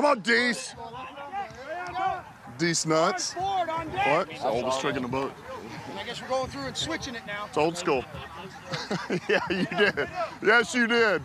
Come on, Deese. Deese nuts. What? It's the oldest trick in the book. And I guess we're going through and switching it now. It's old school. yeah, you did. Yes, you did.